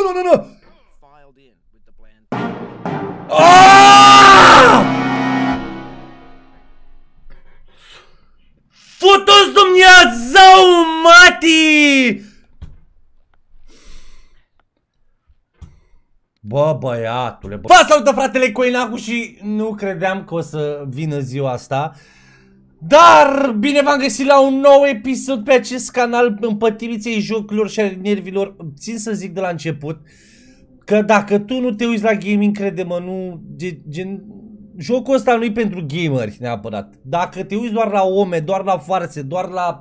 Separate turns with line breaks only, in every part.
Nu, nu, nu, nu!
filed in with the bland.
Ah! Futu-ți Dumnezeu, mati! Bă, băiatule, bă. Vă salută fratele Coinacu și nu credeam că o să vină ziua asta. Dar bine v-am găsit la un nou episod pe acest canal împătimiței jocurilor și a nervilor. Țin să zic de la început că dacă tu nu te uiți la gaming, crede-mă, nu, gen, gen, jocul ăsta nu e pentru gameri neapărat. Dacă te uiți doar la ome, doar la farse, doar la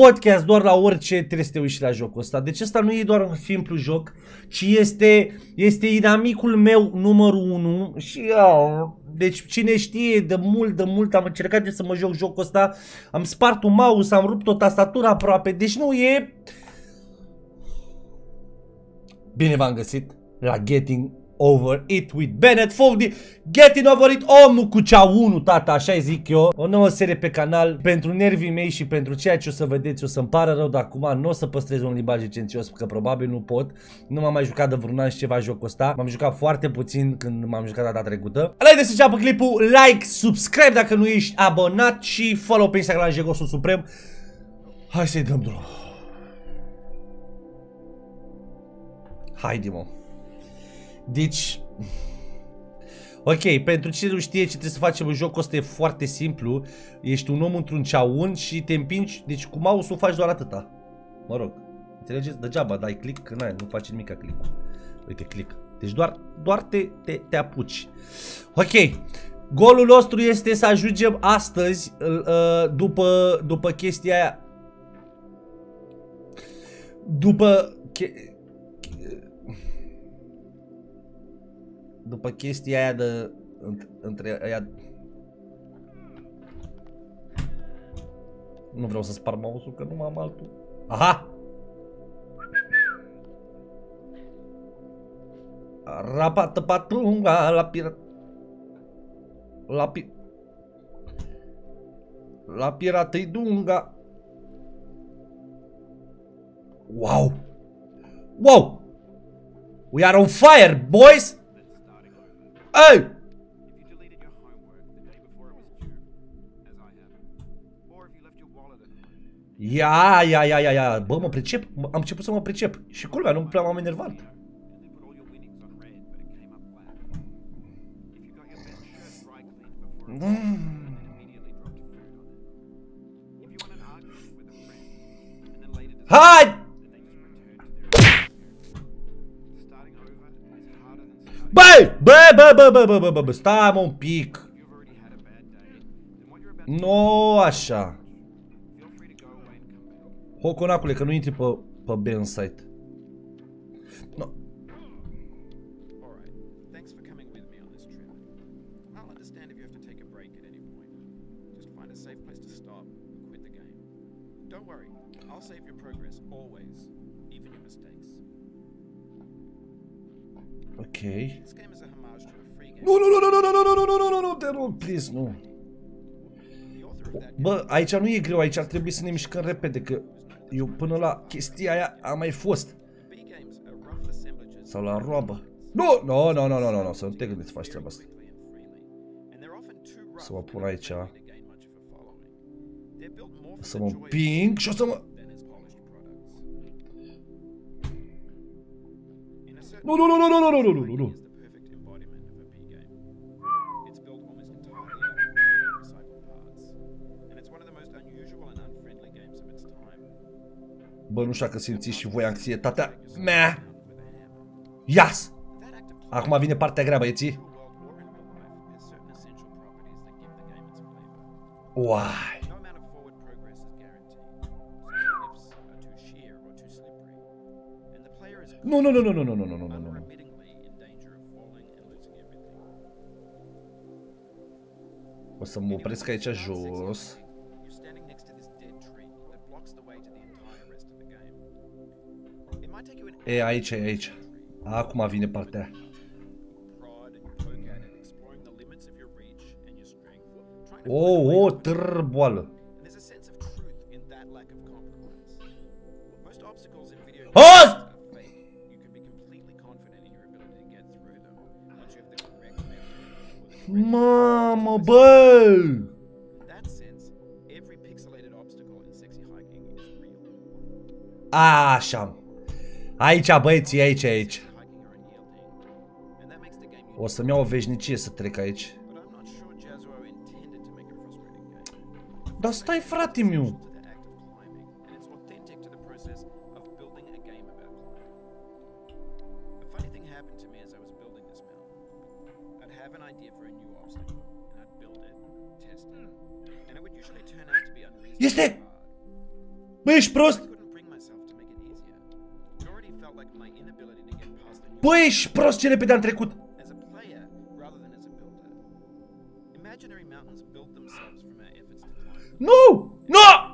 podcast, doar la orice, trebuie să te uiți și la jocul ăsta. Deci ăsta nu e doar un simplu joc, ci este, este inamicul meu numărul 1 și eu, deci cine știe, de mult, de mult am încercat de să mă joc jocul ăsta, am spart un mouse, am rupt o tastatură aproape, deci nu e... Bine v-am găsit la Getting Over It with Bennett Foldy. Getting Over It, omul cu cea 1, tata, așa zic eu. O nouă serie pe canal pentru nervii mei și pentru ceea ce o să vedeți O să-mi pară rău, dar acum nu o să păstrez un limbaj licențios Că probabil nu pot. Nu m-am mai jucat de vreun an și ceva jocul ăsta. M-am jucat foarte puțin când m-am jucat data trecută. Haideți să înceapă clipul, like, subscribe dacă nu ești abonat Și follow pe Instagram Jegosul Suprem. Hai să-i dăm drum Haide mă deci... Ok, pentru cine nu știe ce trebuie să facem în jocul ăsta e foarte simplu. Ești un om într-un ceaun și te împingi, deci cu mouse-ul faci doar atâta. Mă rog, înțelegeți? Degeaba dai click, că n nu face nimic click Uite, click. Deci doar, doar te, te, te apuci. Ok, golul nostru este să ajungem astăzi, uh, după, după chestia aia. După... după chestia aia de între aia Nu vreau să spar mouse-ul că nu am altul. Aha! Rapată patunga la pirat... La pi... La dunga. Wow! Wow! We are on fire, boys! Hey! Ia, ia, ia, ia, ia. Bă, mă pricep. Am început să mă pricep. Și culmea, nu prea m-am enervat.
Mm.
Hai!
Bem, bem,
bem, bem,
bem, bem, bem, bem. está um pique. Nossa.
Roconacule, că nu intri pe, pe ban site. No.
Okay.
Nu, nu, nu, nu, nu, nu, nu, nu, nu, nu, nu, nu, te rog, please, nu.
The author of that game
Bă, aici nu e greu, aici ar trebui să ne mișcăm repede, că eu până la chestia aia am mai fost.
B games are rough assemblages
Sau la roabă. Nu, nu, nu, nu, nu, nu, nu, să nu te gândești să faci treaba asta.
quickly and freely, and they're often too rough
Să mă pun
and
aici.
unfriendly to gain much of a following. They're built more for
Să
the
mă
joy of
împing și o să mă...
than its polished products. In a certain
Nu, nu, nu, nu, nu, nu, nu, nu, nu, nu. Bă, nu știu dacă simțiți și voi anxietatea mea. Yes! Acum vine partea grea, băieții. Uai! Nu, nu, nu, nu, nu, nu, nu, nu, nu, nu, nu. O să mă opresc aici jos. E, aici, e aici. Acum vine partea aia.
Oh,
o, o,
oh,
târboală. Host!
Mamă, bă! Așa. Aici, băieții, aici, aici. O să-mi iau o veșnicie să trec aici. Dar stai, frate meu! Este! Băi, ești prost? Bă, ești prost ce repede am trecut! Nu! Nu!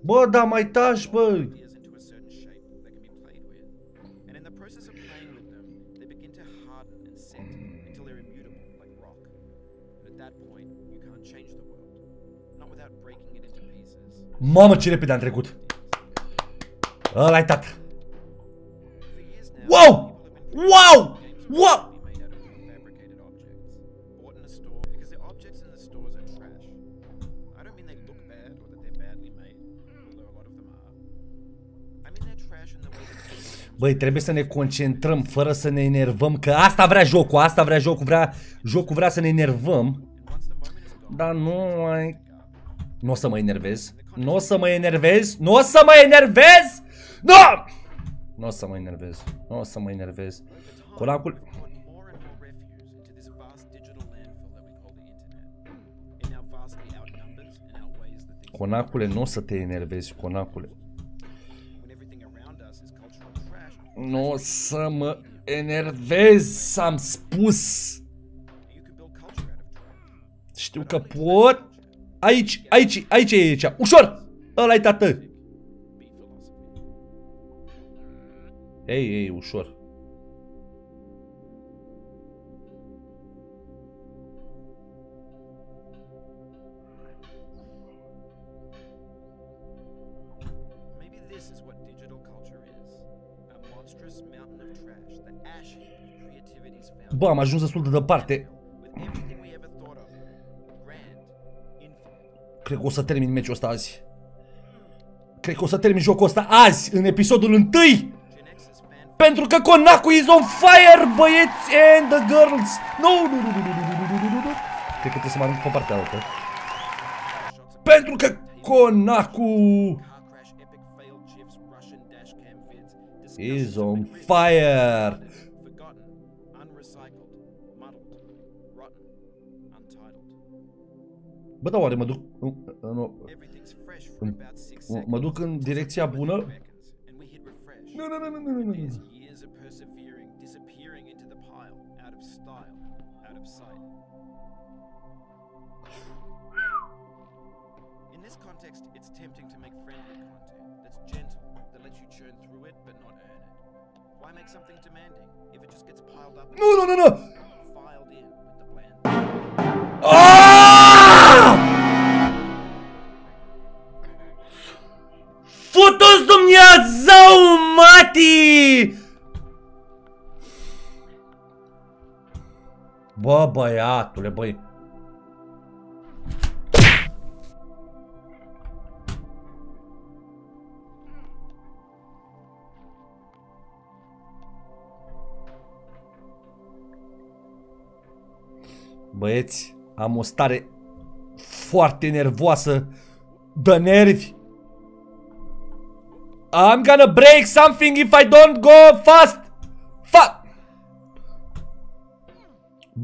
Bă, dar mai tași, bă!
Are. I mean they're trash in the way that people
Băi, trebuie să ne concentrăm fără să ne enervăm, că asta vrea jocul, asta vrea jocul, vrea, jocul vrea să ne enervăm.
and once the moment is gone,
Dar nu mai... Nossa mãe să Nossa mãe Nu Nossa mãe mă enervez. Nu o să mă enervez. Nu! Nu o să mă enervez. Nu o să mă. Colacul... Conacule, não o te enervezi, conacule. não o să mă am spus. Știu că pot, Aici, aici, aici e aici. Ușor! Ăla-i tată! Ei, ei, ușor. Bă, am ajuns destul de departe. Cred că o să termin meciul ăsta azi. Cred că o să termin jocul ăsta azi, în episodul 1.
Gen X's fan
Pentru că Konaku is on fire, băieți and the girls. No, nu, nu, nu, nu, nu, nu, nu, nu, nu. Cred că trebuie să mă arunc pe partea altă.
shots of
Pentru că Konaku
car crash, epic failed GIFs, Russian dashcam vids.
is
discussions of
on
McRib-
fire. Bă, da, oare mă duc... Mă duc în direcția bună? Nu, nu, nu, nu, nu, nu, nu. No, no, no, no! Bă, băiatule, băi. Băieți, am o stare foarte nervoasă de nervi. I'm gonna break something if I don't go fast.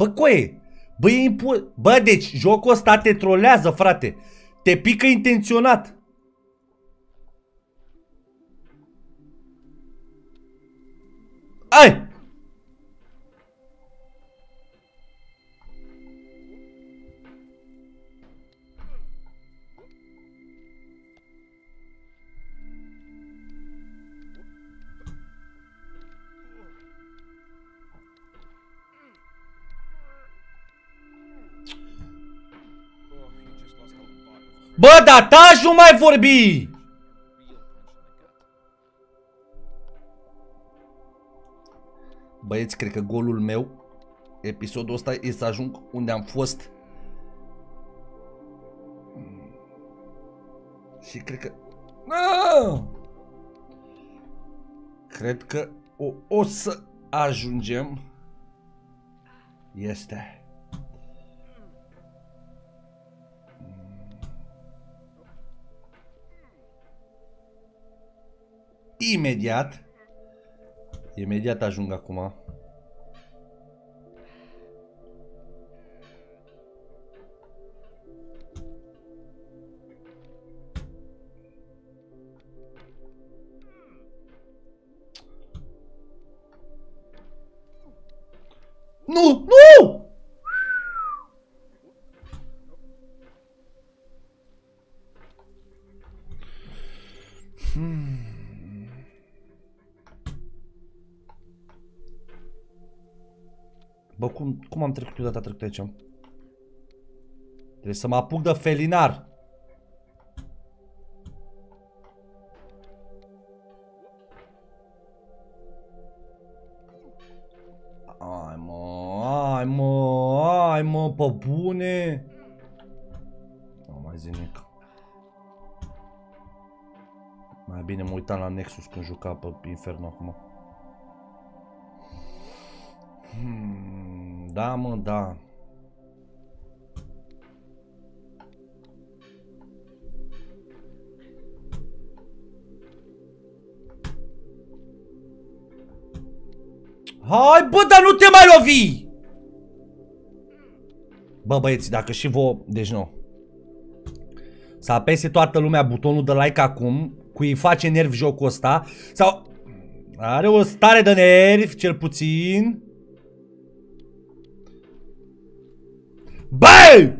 Bă, coe. Bă, e impu... Bă, deci, jocul ăsta te trolează, frate. Te pică intenționat. Ai!
Taci, nu mai vorbi! Băieți, cred că golul meu, episodul ăsta, e să ajung unde am fost. Și cred că... Ah! Cred că o, o să ajungem. Este. Imediat. Imediat ajung acum. Bă, cum, cum am trecut eu data trecută aici? Trebuie să mă apuc de felinar. Ai mă, ai mă, ai mă, pe bune. Nu mai zi nimic. Mai bine mă uitam la Nexus când juca pe Inferno acum. Hmm, da, mă, da. Hai, bă, dar nu te mai lovi! Bă, băieți, dacă și vouă... Deci nu. Să apese toată lumea butonul de like acum, cu îi face nervi jocul ăsta, sau... Are o stare de nervi, cel puțin. Băi!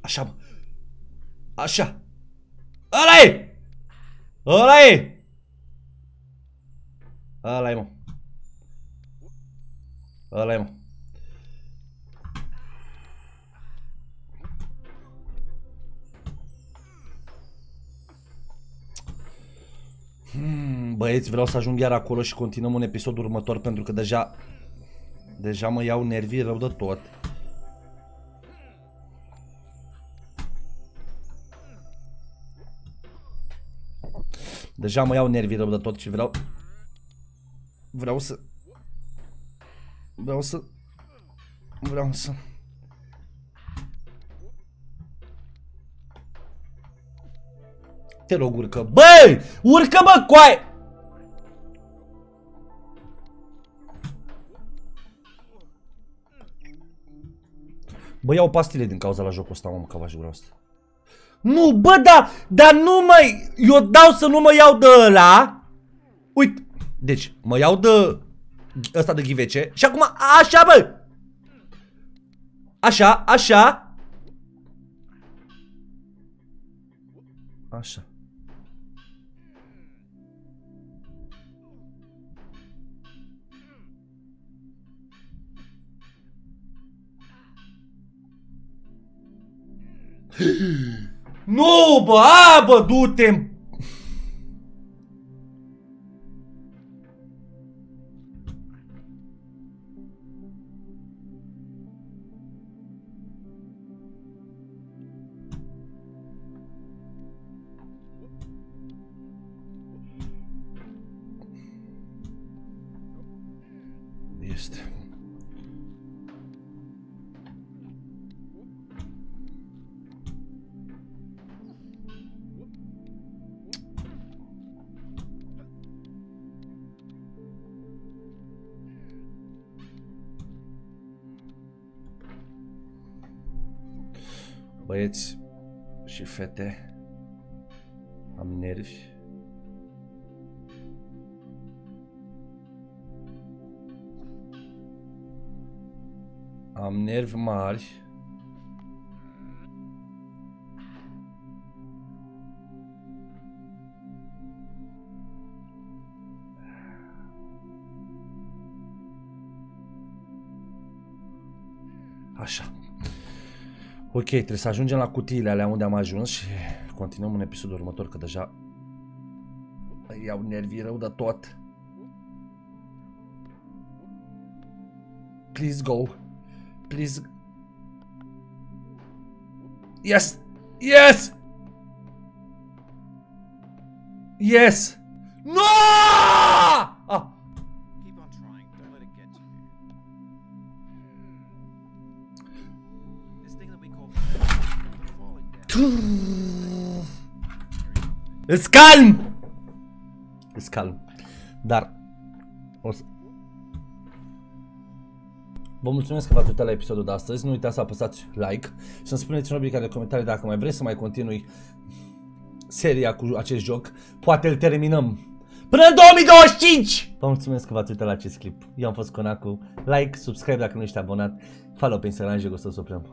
Așa, mă. Așa. ăla e! ăla e! ăla e, mă. ăla e, băieți, vreau să ajung iar acolo și continuăm în episodul următor pentru că deja deja mă iau nervii rău de tot. Deja mă iau nervii rău de tot și vreau... Vreau să... Vreau să... Vreau să... Te rog, urcă. Băi! Urcă, bă, coaie! Bă, iau pastile din cauza la jocul ăsta, mă, că v-aș vrea asta. Nu, bă, da, dar nu mai, eu dau să nu mă iau de ăla. Uite, deci, mă iau de ăsta de ghivece și acum așa, bă. Așa, așa. Așa. Nu, bă, a, bă, du-te Băieți și fete, am nervi. Am nervi mari. Ok, trebuie să ajungem la cutiile alea unde am ajuns și continuăm în episodul următor, că deja îi iau nervii rău de tot. Please go. Please. Yes! Yes! Yes! No! Îs calm! Îs calm. Dar o să... Vă mulțumesc că v-ați uitat la episodul de astăzi. Nu uitați să apăsați like și să-mi spuneți în rubrica de comentarii dacă mai vreți să mai continui seria cu acest joc. Poate îl terminăm până în 2025! Vă mulțumesc că v-ați uitat la acest clip. Eu am fost Conacu. Like, subscribe dacă nu ești abonat. Follow pe Instagram, Jego Suprem.